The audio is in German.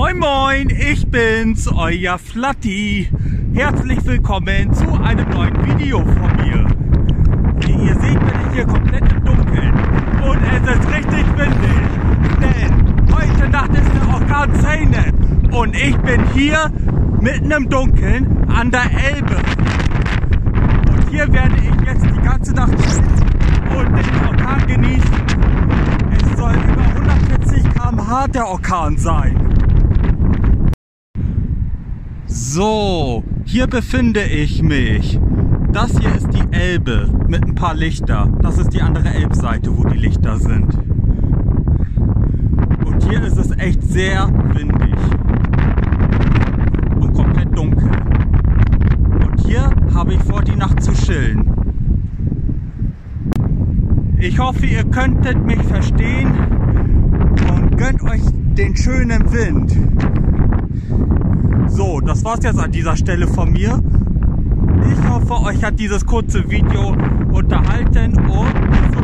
Moin Moin, ich bin's, euer Flatti. Herzlich willkommen zu einem neuen Video von mir. Wie ihr seht, bin ich hier komplett im Dunkeln. Und es ist richtig windig. Denn heute Nacht ist der Orkan Zeynep. Und ich bin hier mitten im Dunkeln an der Elbe. Und hier werde ich jetzt die ganze Nacht und den Orkan genießen. Es soll über 140 km/h der Orkan sein. So, hier befinde ich mich. Das hier ist die Elbe mit ein paar Lichter. Das ist die andere Elbseite, wo die Lichter sind. Und hier ist es echt sehr windig. Und komplett dunkel. Und hier habe ich vor, die Nacht zu chillen. Ich hoffe, ihr könntet mich verstehen und gönnt euch den schönen Wind. So, das war's jetzt an dieser Stelle von mir. Ich hoffe, euch hat dieses kurze Video unterhalten und